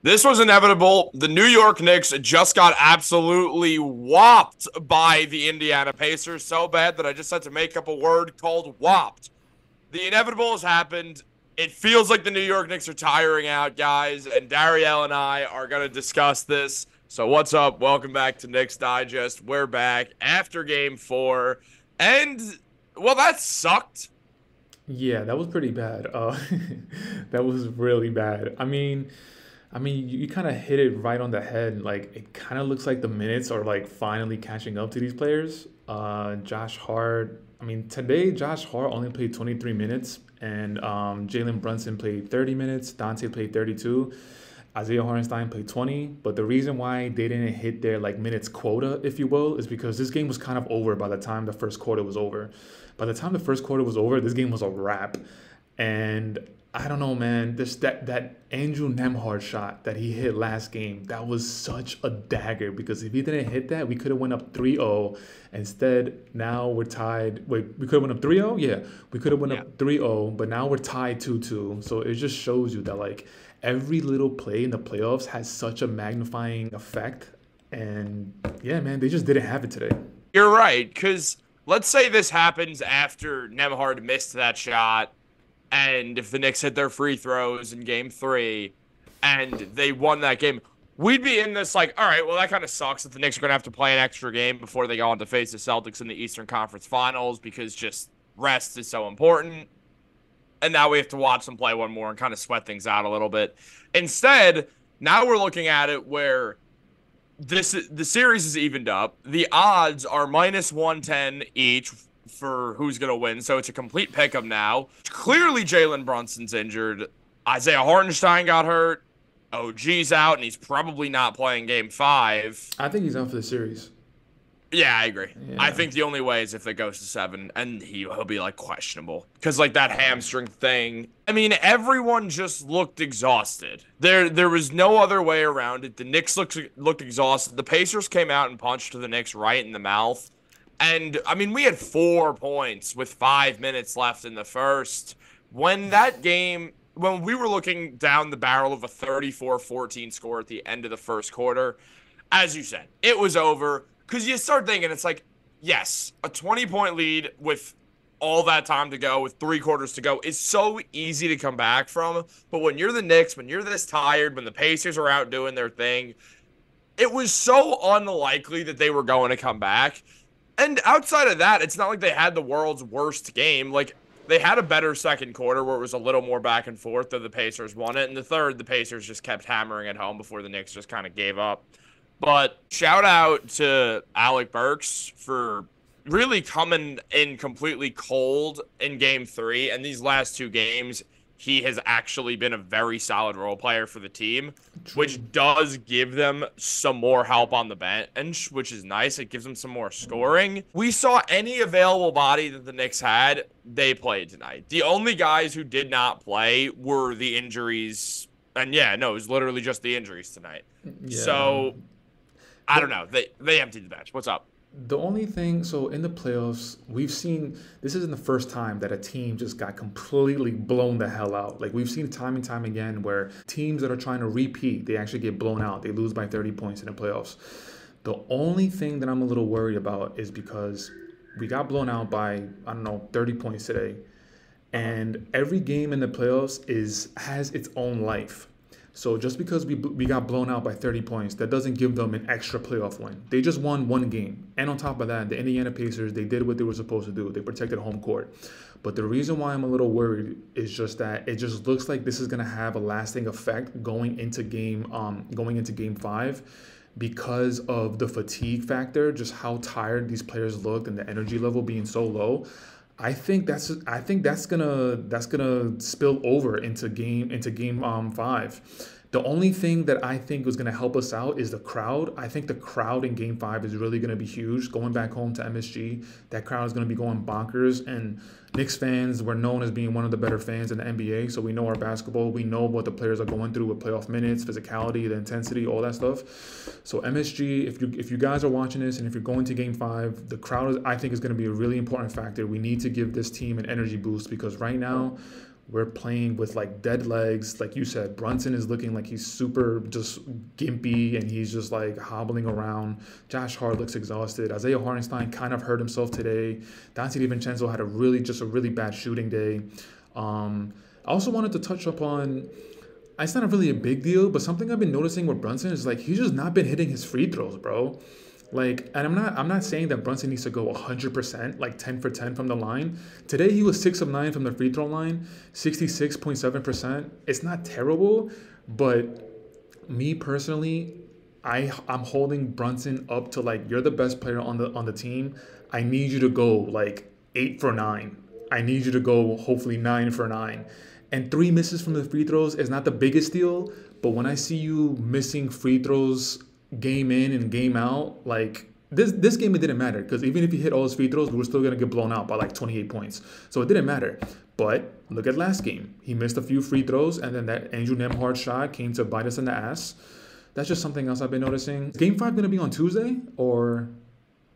This was inevitable. The New York Knicks just got absolutely whopped by the Indiana Pacers so bad that I just had to make up a word called whopped. The inevitable has happened. It feels like the New York Knicks are tiring out, guys, and Dariel and I are going to discuss this. So, what's up? Welcome back to Knicks Digest. We're back after game four. And, well, that sucked. Yeah, that was pretty bad. Uh, that was really bad. I mean, I mean, you, you kind of hit it right on the head. Like it kind of looks like the minutes are like finally catching up to these players. Uh, Josh Hart. I mean, today Josh Hart only played 23 minutes, and um, Jalen Brunson played 30 minutes. Donte played 32. Isaiah Hartenstein played 20, but the reason why they didn't hit their like minutes quota, if you will, is because this game was kind of over by the time the first quarter was over. By the time the first quarter was over, this game was a wrap. And I don't know, man. This that that Andrew Nembhard shot that he hit last game, that was such a dagger because if he didn't hit that, we could have went up 3-0. Instead, now we're tied. Wait, we could have went up 3-0? Yeah. We could have went yeah. up 3-0, but now we're tied 2-2. So it just shows you that like every little play in the playoffs has such a magnifying effect. And yeah, man, they just didn't have it today. You're right, because let's say this happens after Nembhard missed that shot and if the Knicks hit their free throws in game three and they won that game, we'd be in this like, all right, well, that kind of sucks that the Knicks are going to have to play an extra game before they go on to face the Celtics in the Eastern Conference Finals because just rest is so important. And now we have to watch them play one more and kind of sweat things out a little bit. Instead, now we're looking at it where this the series is evened up. The odds are minus 110 each for who's going to win. So it's a complete pickup now. Clearly, Jalen Brunson's injured. Isaiah Hartenstein got hurt. OG's out, and he's probably not playing game five. I think he's out for the series. Yeah, I agree. Yeah. I think the only way is if it goes to seven, and he, he'll be like questionable because like that hamstring thing. I mean, everyone just looked exhausted. There, there was no other way around it. The Knicks looked looked exhausted. The Pacers came out and punched to the Knicks right in the mouth. And I mean, we had four points with five minutes left in the first. When that game, when we were looking down the barrel of a 34 14 score at the end of the first quarter, as you said, it was over. Because you start thinking, it's like, yes, a 20 point lead with all that time to go, with three quarters to go, is so easy to come back from. But when you're the Knicks, when you're this tired, when the Pacers are out doing their thing, it was so unlikely that they were going to come back and outside of that, it's not like they had the world's worst game. Like they had a better second quarter where it was a little more back and forth, though the Pacers won it. And the third, the Pacers just kept hammering at home before the Knicks just kind of gave up. But shout out to Alec Burks for really coming in completely cold in game three. And these last two games, he has actually been a very solid role player for the team, which does give them some more help on the bench, which is nice. It gives them some more scoring. We saw any available body that the Knicks had, they played tonight. The only guys who did not play were the injuries. And yeah, no, it was literally just the injuries tonight. Yeah. So I don't know. They they emptied the bench. What's up? The only thing, so in the playoffs, we've seen this isn't the first time that a team just got completely blown the hell out. Like we've seen time and time again where teams that are trying to repeat, they actually get blown out. They lose by 30 points in the playoffs. The only thing that I'm a little worried about is because we got blown out by, I don't know, 30 points today. And every game in the playoffs is has its own life. So just because we, we got blown out by 30 points, that doesn't give them an extra playoff win. They just won one game. And on top of that, the Indiana Pacers, they did what they were supposed to do. They protected home court. But the reason why I'm a little worried is just that it just looks like this is going to have a lasting effect going into game um going into game 5 because of the fatigue factor, just how tired these players looked and the energy level being so low. I think that's I think that's gonna that's gonna spill over into game into game um five. The only thing that I think was going to help us out is the crowd. I think the crowd in game five is really going to be huge. Going back home to MSG, that crowd is going to be going bonkers. And Knicks fans, we're known as being one of the better fans in the NBA. So we know our basketball. We know what the players are going through with playoff minutes, physicality, the intensity, all that stuff. So MSG, if you if you guys are watching this and if you're going to game five, the crowd, is, I think, is going to be a really important factor. We need to give this team an energy boost because right now we're playing with like dead legs. Like you said, Brunson is looking like he's super just gimpy and he's just like hobbling around. Josh Hart looks exhausted. Isaiah Hartenstein kind of hurt himself today. Donte DiVincenzo had a really, just a really bad shooting day. Um, I also wanted to touch upon it's not really a big deal, but something I've been noticing with Brunson is like he's just not been hitting his free throws, bro. Like, and I'm not I'm not saying that Brunson needs to go 100%, like 10 for 10 from the line. Today he was 6 of 9 from the free throw line, 66.7%. It's not terrible, but me personally, I I'm holding Brunson up to like you're the best player on the on the team. I need you to go like 8 for 9. I need you to go hopefully 9 for 9. And three misses from the free throws is not the biggest deal, but when I see you missing free throws game in and game out, like this this game it didn't matter because even if he hit all his free throws, we were still gonna get blown out by like 28 points. So it didn't matter. But look at last game. He missed a few free throws, and then that Andrew Nembhard shot came to bite us in the ass. That's just something else I've been noticing. Game five gonna be on Tuesday or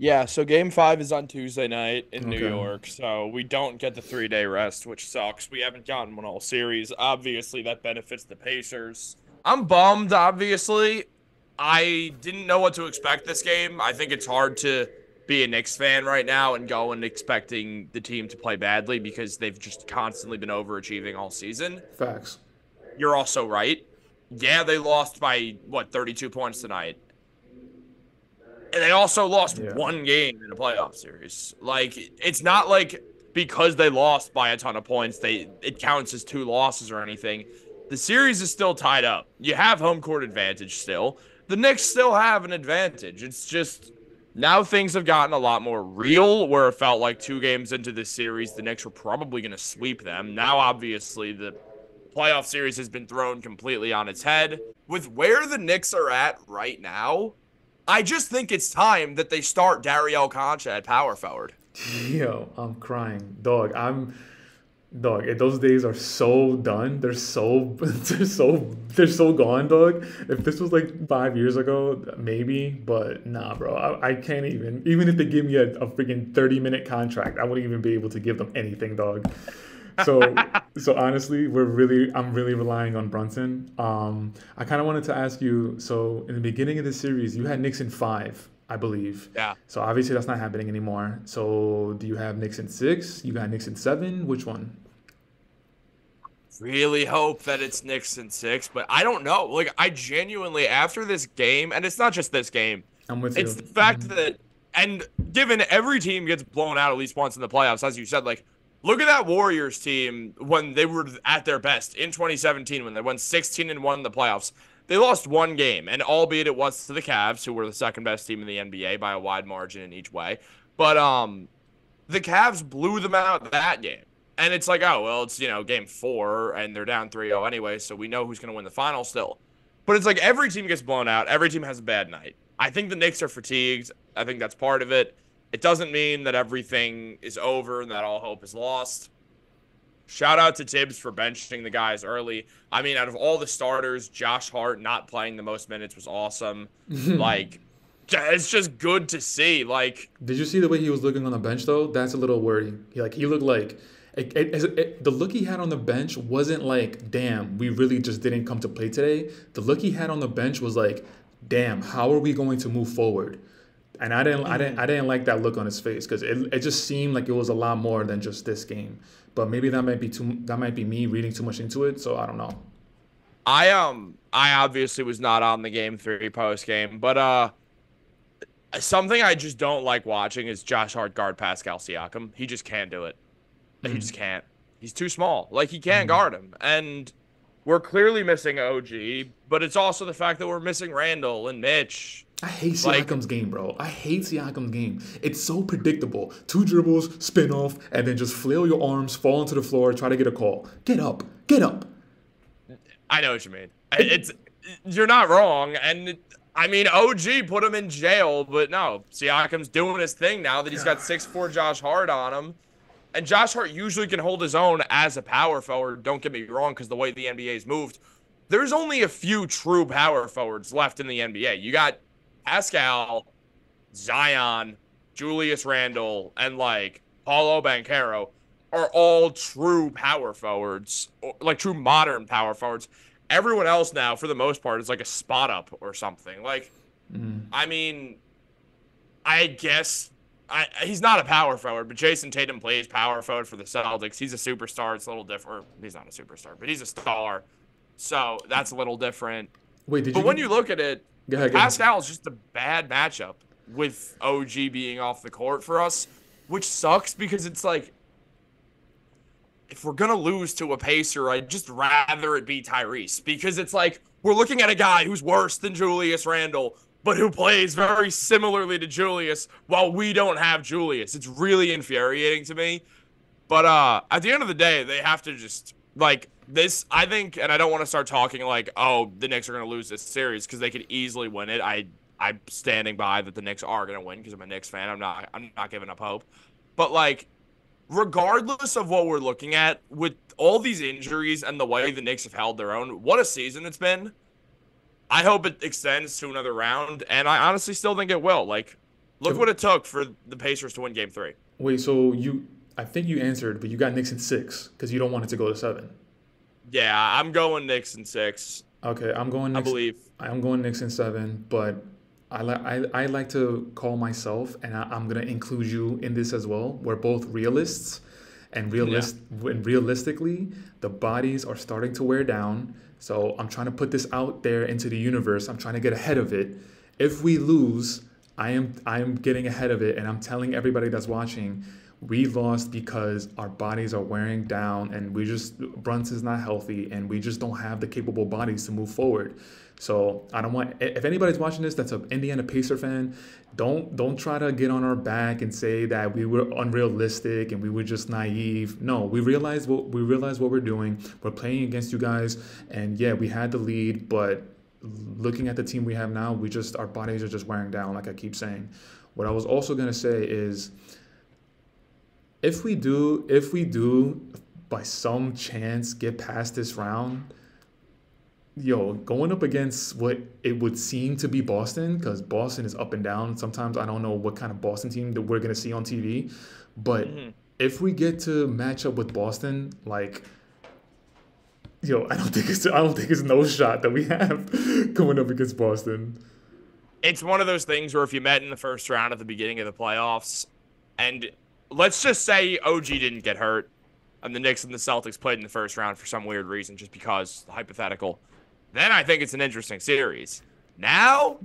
yeah, so game five is on Tuesday night in okay. New York. So we don't get the three day rest, which sucks. We haven't gotten one all series. Obviously, that benefits the Pacers. I'm bummed, obviously. I didn't know what to expect this game. I think it's hard to be a Knicks fan right now and go and expecting the team to play badly because they've just constantly been overachieving all season. Facts. You're also right. Yeah, they lost by what 32 points tonight. And they also lost yeah. one game in a playoff series. Like it's not like because they lost by a ton of points, they it counts as two losses or anything. The series is still tied up. You have home court advantage still. The Knicks still have an advantage. It's just now things have gotten a lot more real where it felt like two games into this series the Knicks were probably going to sweep them. Now obviously the playoff series has been thrown completely on its head. With where the Knicks are at right now, I just think it's time that they start Dariel Concha at power forward. Yo, I'm crying, dog. I'm dog. Those days are so done. They're so they're so they're so gone, dog. If this was like five years ago, maybe, but nah, bro. I, I can't even. Even if they give me a, a freaking 30 minute contract, I wouldn't even be able to give them anything, dog so so honestly, we're really I'm really relying on Brunson. Um, I kind of wanted to ask you. So in the beginning of the series, you had Knicks in five, I believe. Yeah. So obviously that's not happening anymore. So do you have Knicks in six? You got Knicks in seven? Which one? Really hope that it's Knicks in six, but I don't know. Like I genuinely after this game, and it's not just this game. I'm with it's you. It's the fact mm-hmm. that and given every team gets blown out at least once in the playoffs, as you said, like Look at that Warriors team when they were at their best in 2017 when they won 16 and 1 in the playoffs. They lost one game, and albeit it was to the Cavs, who were the second best team in the NBA by a wide margin in each way. But um, the Cavs blew them out that game. And it's like, oh, well, it's, you know, game four, and they're down 3 0 anyway, so we know who's going to win the final still. But it's like every team gets blown out, every team has a bad night. I think the Knicks are fatigued. I think that's part of it. It doesn't mean that everything is over and that all hope is lost. Shout out to Thibs for benching the guys early. I mean, out of all the starters, Josh Hart not playing the most minutes was awesome. like, it's just good to see. Like, did you see the way he was looking on the bench though? That's a little worrying. He like he looked like it, it, it, the look he had on the bench wasn't like, damn, we really just didn't come to play today. The look he had on the bench was like, damn, how are we going to move forward? And I didn't, I didn't, I didn't like that look on his face because it, it just seemed like it was a lot more than just this game. But maybe that might be too, that might be me reading too much into it. So I don't know. I um, I obviously was not on the game three post game, but uh, something I just don't like watching is Josh Hart guard Pascal Siakam. He just can't do it. Mm-hmm. He just can't. He's too small. Like he can't mm-hmm. guard him, and we're clearly missing OG. But it's also the fact that we're missing Randle and Mitch I hate Siakam's like, game, bro. I hate Siakam's game. It's so predictable. Two dribbles, spin off, and then just flail your arms, fall into the floor, try to get a call. Get up. Get up. I know what you mean. It's you're not wrong, and I mean OG put him in jail, but no, Siakam's doing his thing now that he's got six four Josh Hart on him. And Josh Hart usually can hold his own as a power forward. Don't get me wrong, because the way the NBA's moved, there's only a few true power forwards left in the NBA. You got Pascal, Zion, Julius Randle, and like Paolo Banchero. are all true power forwards, like true modern power forwards. Everyone else now, for the most part, is like a spot up or something. Like, mm. I mean, I guess I, he's not a power forward, but Jayson Tatum plays power forward for the Celtics. He's a superstar. It's a little different. He's not a superstar, but he's a star. So that's a little different. Wait, did but you? But when you look at it, go ahead, Pascal is just a bad matchup with OG being off the court for us, which sucks because it's like if we're gonna lose to a pacer, I'd just rather it be Tyrese because it's like we're looking at a guy who's worse than Julius Randle, but who plays very similarly to Julius while we don't have Julius. It's really infuriating to me. But uh at the end of the day, they have to just like this I think and I don't want to start talking like, oh, the Knicks are gonna lose this series because they could easily win it. I I'm standing by that the Knicks are gonna win because I'm a Knicks fan. I'm not I'm not giving up hope. But like regardless of what we're looking at, with all these injuries and the way the Knicks have held their own, what a season it's been. I hope it extends to another round, and I honestly still think it will. Like, look what it took for the Pacers to win Game Three. Wait, so you? I think you answered, but you got Knicks in six because you don't want it to go to seven. Yeah, I'm going Knicks in six. Okay, I'm going. Knicks, I believe I'm going Knicks in seven, but I like I, I like to call myself, and I, am gonna include you in this as well. We're both realists, and realist yeah. and realistically, the bodies are starting to wear down. So I'm trying to put this out there into the universe. I'm trying to get ahead of it. If we lose, I am I am getting ahead of it, and I'm telling everybody that's watching, we lost because our bodies are wearing down, and we just Brunson's not healthy, and we just don't have the capable bodies to move forward. So I don't want if anybody's watching this that's an Indiana Pacer fan, don't don't try to get on our back and say that we were unrealistic and we were just naive. No, we realize what we realize what we're doing. We're playing against you guys, and yeah, we had the lead, but looking at the team we have now, we just our bodies are just wearing down, like I keep saying. What I was also gonna say is if we do if we do by some chance get past this round yo, going up against what it would seem to be Boston, because Boston is up and down. Sometimes I don't know what kind of Boston team that we're gonna see on TV, but mm-hmm. if we get to match up with Boston, like, yo, I don't think it's I don't think it's no shot that we have going up against Boston. It's one of those things where if you met in the first round at the beginning of the playoffs, and let's just say OG didn't get hurt, and the Knicks and the Celtics played in the first round for some weird reason, just because hypothetical then I think it's an interesting series. Now,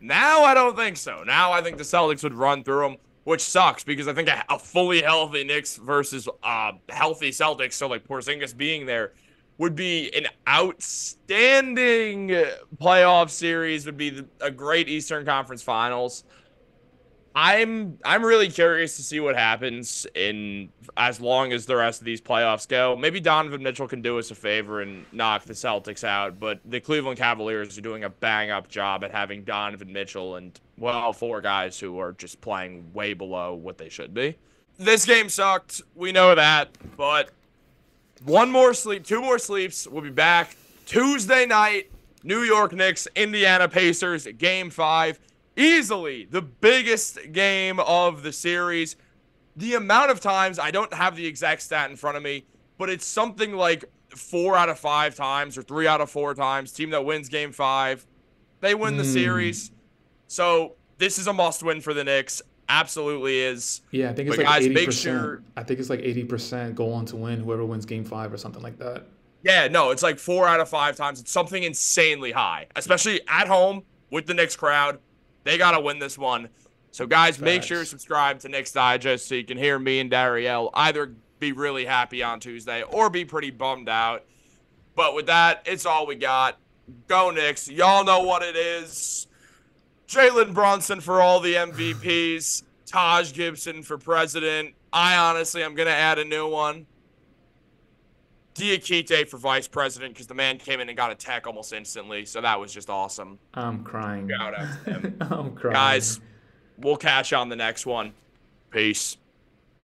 now I don't think so. Now I think the Celtics would run through them, which sucks because I think a, a fully healthy Knicks versus uh, healthy Celtics, so like Porzingis being there, would be an outstanding playoff series. Would be a great Eastern Conference Finals. I'm I'm really curious to see what happens in as long as the rest of these playoffs go. Maybe Donovan Mitchell can do us a favor and knock the Celtics out, but the Cleveland Cavaliers are doing a bang up job at having Donovan Mitchell and well, four guys who are just playing way below what they should be. This game sucked. We know that, but one more sleep, two more sleeps. We'll be back Tuesday night. New York Knicks, Indiana Pacers, game 5 easily the biggest game of the series. The amount of times, I don't have the exact stat in front of me, but it's something like four out of five times or three out of four times. Team that wins game five, they win the mm. series. So this is a must win for the Knicks. Absolutely is. Yeah, I think it's but like eighty percent. Sure... I think it's like eighty percent go on to win whoever wins game five or something like that. Yeah, no, it's like four out of five times. It's something insanely high, especially at home with the Knicks crowd. They got to win this one. So, guys, make sure you subscribe to Knicks Digest so you can hear me and Dariel either be really happy on Tuesday or be pretty bummed out. But with that, it's all we got. Go Knicks. Y'all know what it is. Jalen Brunson for all the MVPs. Taj Gibson for president. I honestly, I'm going to add a new one. Diakite for vice president because the man came in and got a tech almost instantly. So that was just awesome. I'm crying. Shout out to him. I'm crying. Guys, we'll catch you on the next one. Peace.